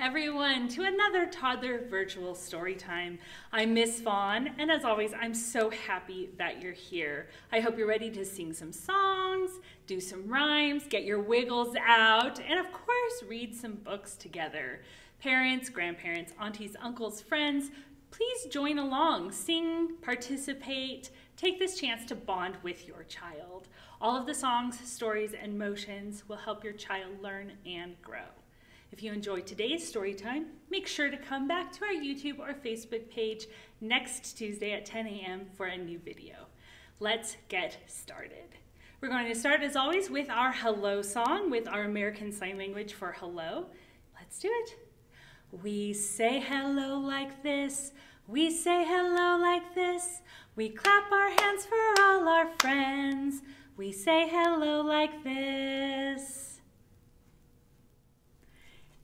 Everyone to another toddler virtual story time. I'm Miss Fawn, and as always, I'm so happy that you're here. I hope you're ready to sing some songs, do some rhymes, get your wiggles out, and of course, read some books together. Parents, grandparents, aunties, uncles, friends, please join along, sing, participate, take this chance to bond with your child. All of the songs, stories, and motions will help your child learn and grow. If you enjoyed today's story time, make sure to come back to our YouTube or Facebook page next Tuesday at 10 a.m. for a new video. Let's get started. We're going to start, as always, with our hello song with our American Sign Language for hello. Let's do it. We say hello like this. We say hello like this. We clap our hands for all our friends. We say hello like this.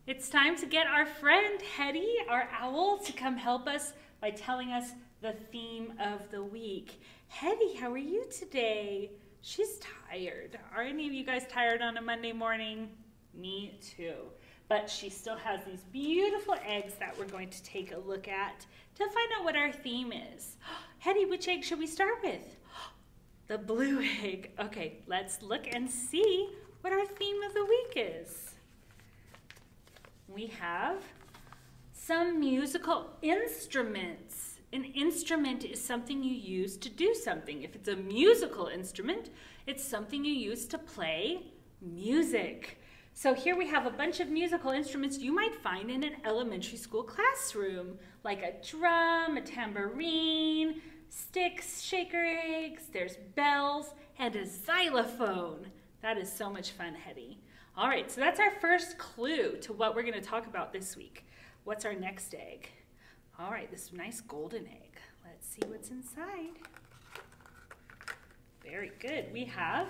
It's time to get our friend Hetty, our owl, to come help us by telling us the theme of the week. Hetty, how are you today? She's tired. Are any of you guys tired on a Monday morning? Me too. But she still has these beautiful eggs that we're going to take a look at to find out what our theme is. Hetty, which egg should we start with? The blue egg. Okay, let's look and see what our theme of the week is we have some musical instruments. An instrument is something you use to do something. If it's a musical instrument, it's something you use to play music. So here we have a bunch of musical instruments you might find in an elementary school classroom, like a drum, a tambourine, sticks, shaker eggs, there's bells, and a xylophone. That is so much fun, Hetty. All right, so that's our first clue to what we're going to talk about this week. What's our next egg? All right, this nice golden egg. Let's see what's inside. Very good. We have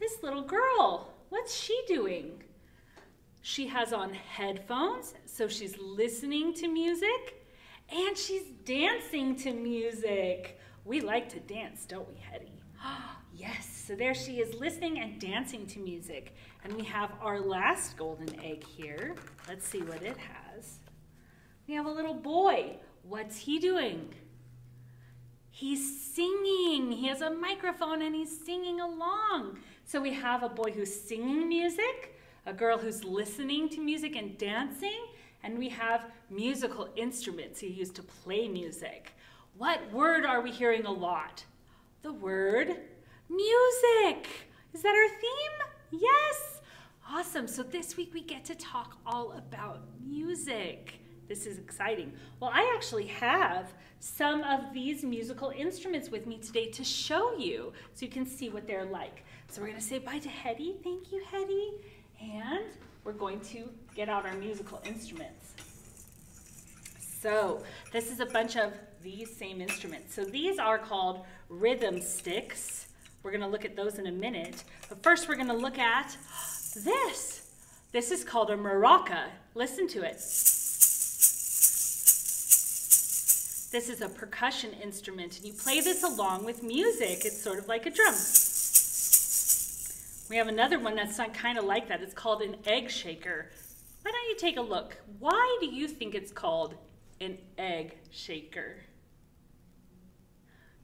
this little girl. What's she doing? She has on headphones, so she's listening to music, and she's dancing to music. We like to dance, don't we, Hetty? Oh, yes, so there she is listening and dancing to music. And we have our last golden egg here. Let's see what it has. We have a little boy. What's he doing? He's singing. He has a microphone and he's singing along. So we have a boy who's singing music, a girl who's listening to music and dancing, and we have musical instruments he used to play music. What word are we hearing a lot? The word music. Is that our theme? Yes! Awesome. So this week we get to talk all about music. This is exciting. Well, I actually have some of these musical instruments with me today to show you so you can see what they're like. So we're going to say bye to Hetty. Thank you, Hetty. And we're going to get out our musical instruments. So this is a bunch of these same instruments. So these are called rhythm sticks. We're going to look at those in a minute. But first, we're going to look at this. This is called a maraca. Listen to it. This is a percussion instrument, and you play this along with music. It's sort of like a drum. We have another one that's kind of like that. It's called an egg shaker. Why don't you take a look? Why do you think it's called an egg shaker?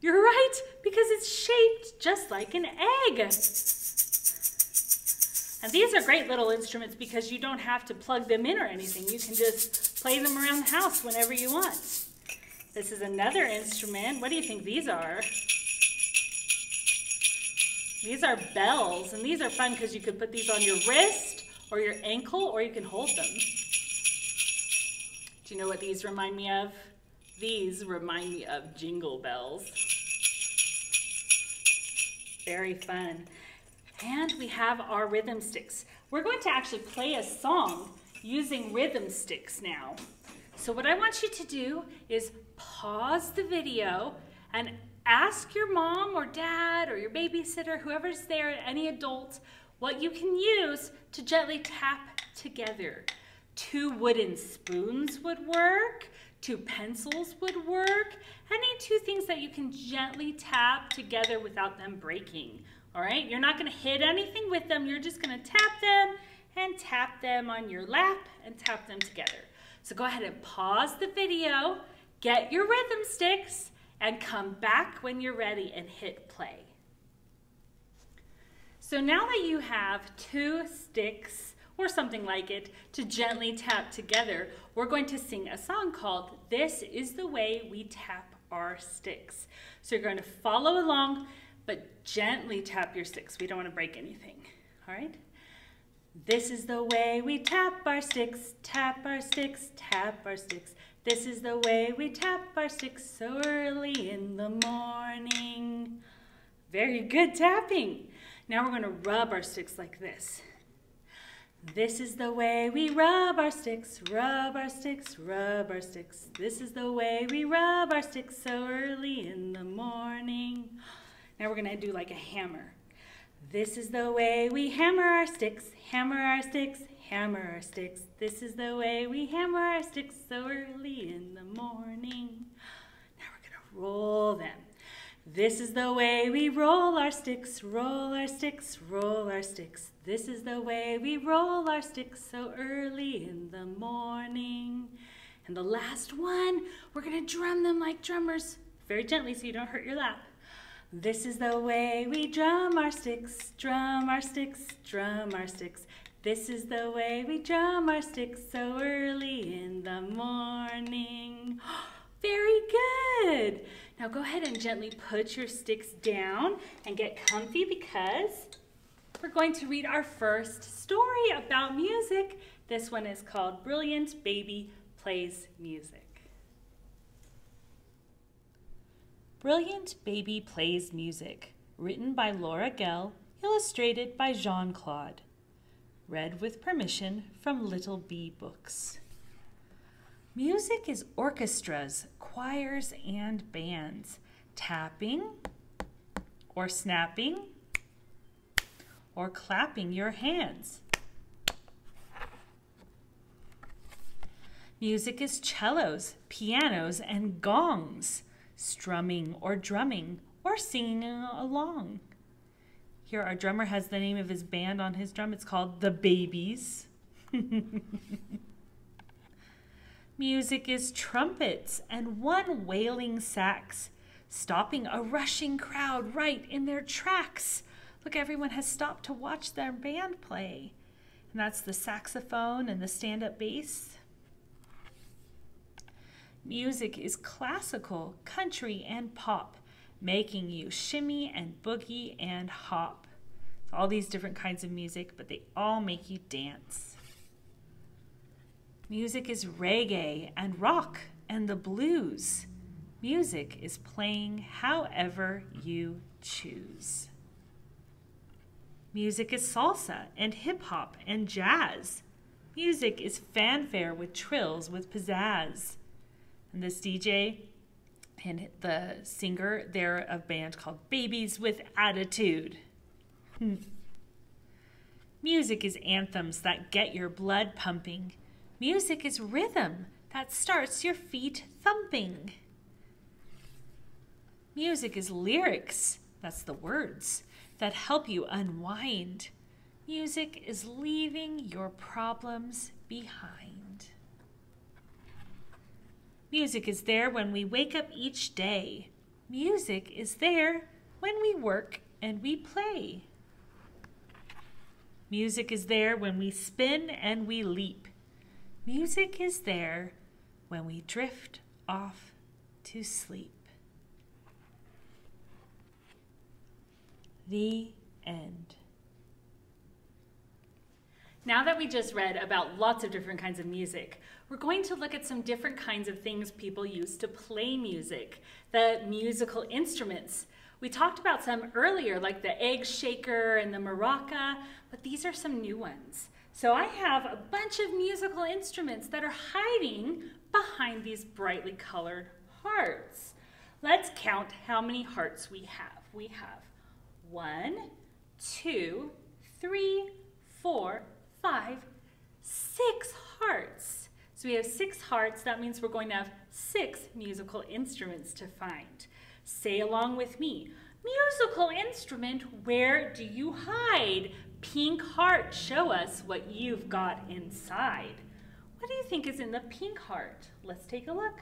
You're right, because it's shaped just like an egg. And these are great little instruments because you don't have to plug them in or anything. You can just play them around the house whenever you want. This is another instrument. What do you think these are? These are bells, and these are fun because you could put these on your wrist or your ankle, or you can hold them. Do you know what these remind me of? These remind me of jingle bells. Very fun. And we have our rhythm sticks. We're going to actually play a song using rhythm sticks now. So what I want you to do is pause the video and ask your mom or dad or your babysitter, whoever's there, any adult, what you can use to gently tap together. Two wooden spoons would work. Two pencils would work. Any two things that you can gently tap together without them breaking. All right, you're not gonna hit anything with them. You're just gonna tap them and tap them on your lap and tap them together. So go ahead and pause the video, get your rhythm sticks, and come back when you're ready and hit play. So now that you have two sticks or something like it to gently tap together, we're going to sing a song called This is the Way We Tap Our Sticks. So you're going to follow along, but gently tap your sticks. We don't want to break anything, all right? This is the way we tap our sticks, tap our sticks, tap our sticks. This is the way we tap our sticks so early in the morning. Very good tapping. Now we're going to rub our sticks like this. This is the way we rub our sticks, rub our sticks, rub our sticks. This is the way we rub our sticks so early in the morning. Now we're to do like a hammer. This is the way we hammer our sticks, hammer our sticks, hammer our sticks. This is the way we hammer our sticks so early in the morning. Now we're to roll them. This is the way we roll our sticks, roll our sticks, roll our sticks. This is the way we roll our sticks so early in the morning. And the last one, we're gonna drum them like drummers, very gently so you don't hurt your lap. This is the way we drum our sticks, drum our sticks, drum our sticks. This is the way we drum our sticks so early in the morning. Oh, Very good. Now go ahead and gently put your sticks down and get comfy because we're going to read our first story about music. This one is called Brilliant Baby Plays Music. Brilliant Baby Plays Music, written by Laura Gehl, illustrated by Jean Claude. Read with permission from Little Bee Books. Music is orchestras, choirs, and bands tapping or snapping or clapping your hands. Music is cellos, pianos, and gongs, strumming or drumming or singing along. Here, our drummer has the name of his band on his drum. It's called The Babies. Music is trumpets and one wailing sax, stopping a rushing crowd right in their tracks. Look, everyone has stopped to watch their band play. And that's the saxophone and the stand up bass. Music is classical, country, and pop, making you shimmy and boogie and hop. All these different kinds of music, but they all make you dance. Music is reggae and rock and the blues. Music is playing however you choose. Music is salsa and hip hop and jazz. Music is fanfare with trills with pizzazz. And this DJ and the singer, they're a band called Babies with Attitude. Hmm. Music is anthems that get your blood pumping Music is rhythm that starts your feet thumping. Music is lyrics, that's the words, that help you unwind. Music is leaving your problems behind. Music is there when we wake up each day. Music is there when we work and we play. Music is there when we spin and we leap. Music is there when we drift off to sleep. The end. Now that we just read about lots of different kinds of music, we're going to look at some different kinds of things people use to play music, the musical instruments. We talked about some earlier, like the egg shaker and the maraca, but these are some new ones. So I have a bunch of musical instruments that are hiding behind these brightly colored hearts. Let's count how many hearts we have. We have one, two, three, four, five, six hearts. So we have six hearts. That means we're going to have six musical instruments to find. Say along with me. Musical instrument, where do you hide? Pink heart show us what you've got inside? What do you think is in the pink heart? Let's take a look.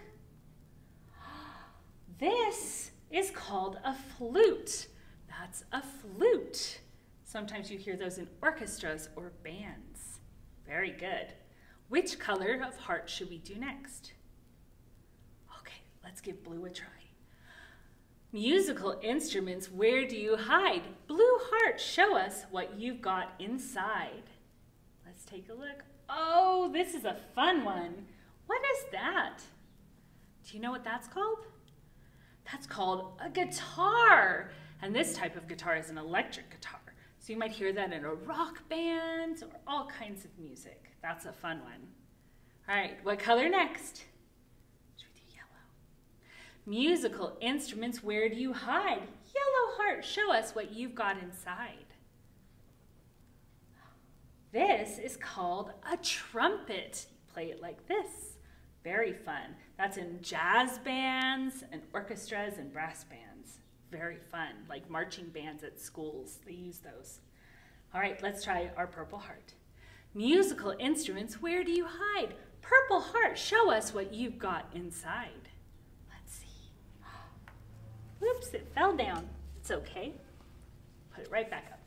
This is called a flute. That's a flute. Sometimes you hear those in orchestras or bands. Very good. Which color of heart should we do next? Okay, let's give blue a try. Musical instruments, where do you hide? Blue heart, show us what you've got inside. Let's take a look. Oh, this is a fun one. What is that? Do you know what that's called? That's called a guitar. And this type of guitar is an electric guitar. So you might hear that in a rock band or all kinds of music. That's a fun one. All right, what color next? Should we do yellow? Musical instruments, where do you hide? Yellow heart, show us what you've got inside. This is called a trumpet. play it like this. Very fun. That's in jazz bands and orchestras and brass bands. Very fun, like marching bands at schools. They use those. All right, let's try our purple heart. Musical instruments, where do you hide? Purple heart, show us what you've got inside. Oops, it fell down. It's okay. Put it right back up.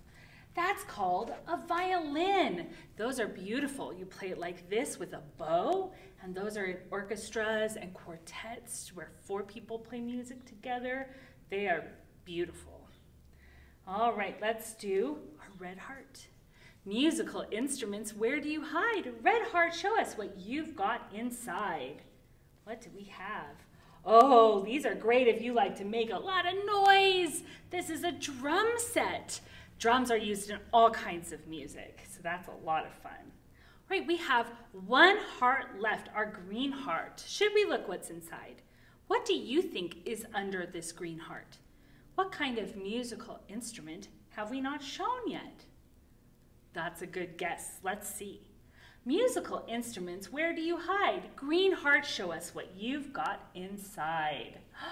That's called a violin. Those are beautiful. You play it like this with a bow, and those are orchestras and quartets where four people play music together. They are beautiful. All right, let's do a red heart. Musical instruments, where do you hide? Red heart, show us what you've got inside. What do we have? Oh, these are great if you like to make a lot of noise. This is a drum set. Drums are used in all kinds of music, so that's a lot of fun. Right, we have one heart left, our green heart. Should we look what's inside? What do you think is under this green heart? What kind of musical instrument have we not shown yet? That's a good guess. Let's see. Musical instruments, where do you hide? Green heart, show us what you've got inside.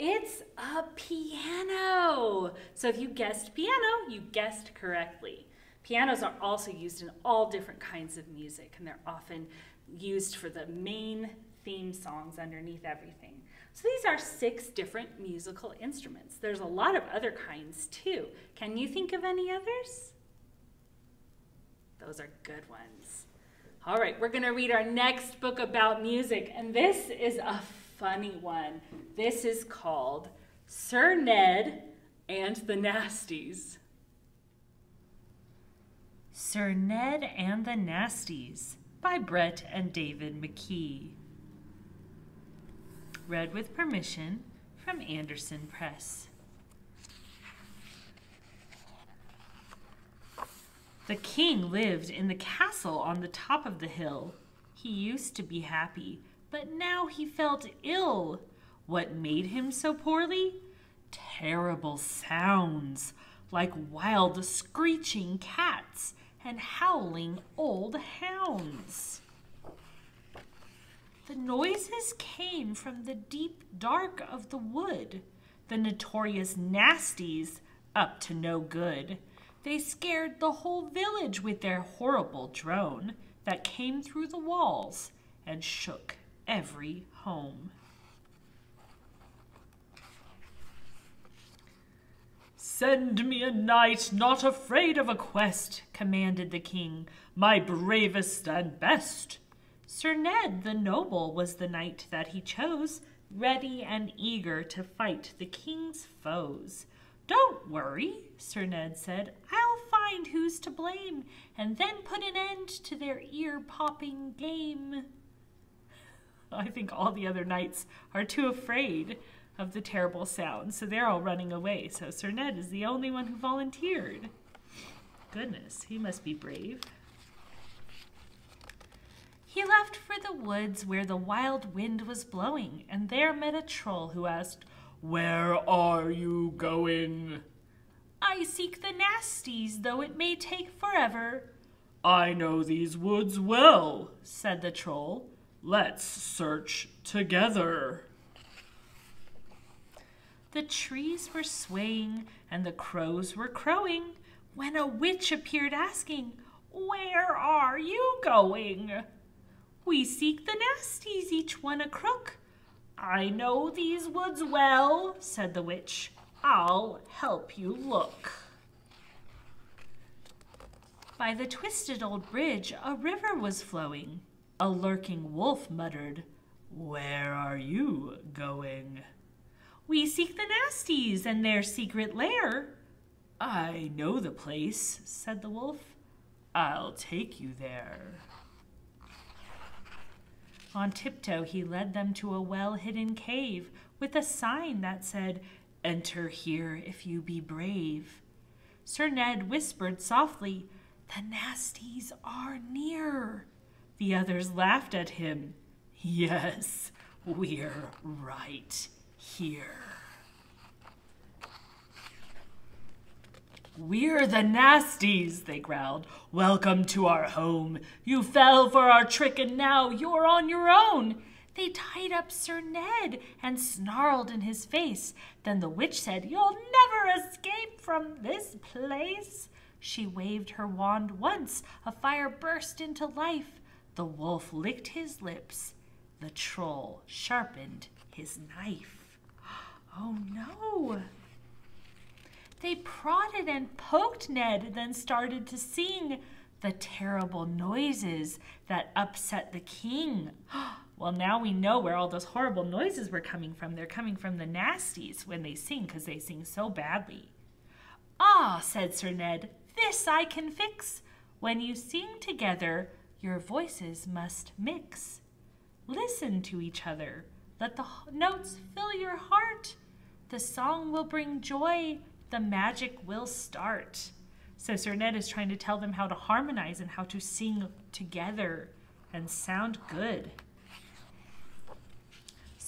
It's a piano. So if you guessed piano, you guessed correctly. Pianos are also used in all different kinds of music, and they're often used for the main theme songs underneath everything. So these are six different musical instruments. There's a lot of other kinds too. Can you think of any others? Those are good ones. All right, we're going to read our next book about music, and this is a funny one. This is called Sir Ned and the Nasties. Sir Ned and the Nasties by Brett and David McKee. Read with permission from Andersen Press. The king lived in the castle on the top of the hill. He used to be happy but now he felt ill. What made him so poorly? Terrible sounds, like wild screeching cats and howling old hounds. The noises came from the deep dark of the wood, the notorious nasties up to no good. They scared the whole village with their horrible drone that came through the walls and shook every home. Send me a knight not afraid of a quest, commanded the king, my bravest and best. Sir Ned the noble was the knight that he chose, ready and eager to fight the king's foes. Don't worry, Sir Ned said. Find who's to blame, and then put an end to their ear-popping game. I think all the other knights are too afraid of the terrible sound, so they're all running away. So Sir Ned is the only one who volunteered. Goodness, he must be brave. He left for the woods where the wild wind was blowing, and there met a troll who asked, Where are you going? I seek the nasties, though it may take forever. I know these woods well, said the troll. Let's search together. The trees were swaying and the crows were crowing. when a witch appeared asking, Where are you going? We seek the nasties, each one a crook. I know these woods well, said the witch. I'll help you look. By the twisted old bridge, a river was flowing. A lurking wolf muttered, Where are you going? We seek the nasties and their secret lair. I know the place, said the wolf. I'll take you there. On tiptoe, he led them to a well hidden cave with a sign that said, Enter here if you be brave. Sir Ned whispered softly, The nasties are near. The others laughed at him. Yes, we're right here. We're the nasties, they growled. Welcome to our home. You fell for our trick and now you're on your own. They tied up Sir Ned and snarled in his face. Then the witch said, You'll never escape from this place. She waved her wand once. A fire burst into life. The wolf licked his lips. The troll sharpened his knife. Oh no! They prodded and poked Ned, then started to sing the terrible noises that upset the king. Oh, well, now we know where all those horrible noises were coming from. They're coming from the nasties when they sing because they sing so badly. Ah, said Sir Ned, this I can fix. When you sing together, your voices must mix. Listen to each other. Let the notes fill your heart. The song will bring joy the magic will start. So Sir Ned is trying to tell them how to harmonize and how to sing together and sound good.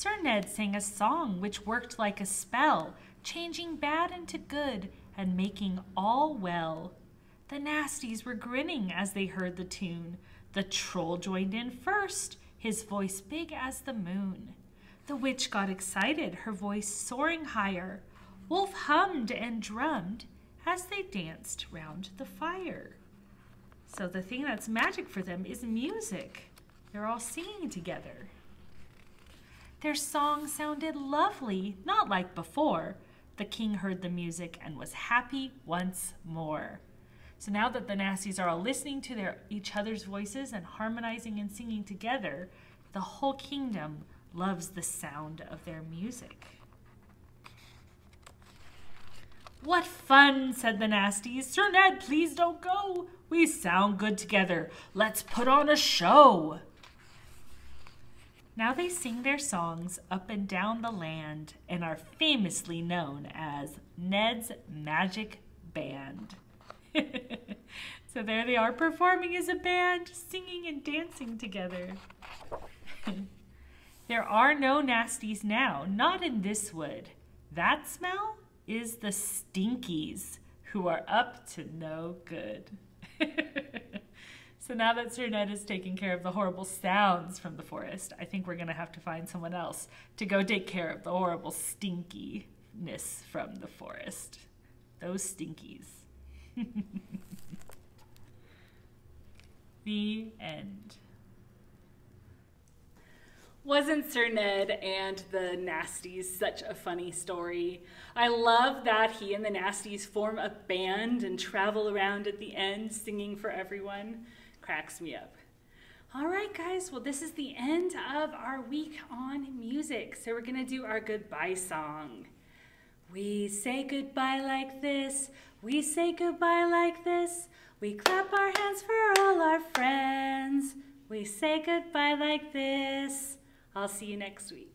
Sir Ned sang a song which worked like a spell, changing bad into good and making all well. The nasties were grinning as they heard the tune. The troll joined in first, his voice big as the moon. The witch got excited, her voice soaring higher. Wolf hummed and drummed as they danced round the fire. So the thing that's magic for them is music. They're all singing together. Their song sounded lovely, not like before. The king heard the music and was happy once more. So now that the nasties are all listening to their each other's voices and harmonizing and singing together, the whole kingdom loves the sound of their music. What fun, said the nasties. Sir Ned, please don't go. We sound good together. Let's put on a show. Now they sing their songs up and down the land and are famously known as Ned's Magic Band. so there they are performing as a band, singing and dancing together. there are no nasties now, not in this wood. That smell is the stinkies who are up to no good. So now that Sir Ned is taking care of the horrible sounds from the forest, I think we're going to have to find someone else to go take care of the horrible stinkiness from the forest. Those stinkies. the end. Wasn't Sir Ned and the Nasties such a funny story? I love that he and the Nasties form a band and travel around at the end singing for everyone. Cracks me up. All right, guys, well, this is the end of our week on music. So we're going to do our goodbye song. We say goodbye like this. We say goodbye like this. We clap our hands for all our friends. We say goodbye like this. I'll see you next week.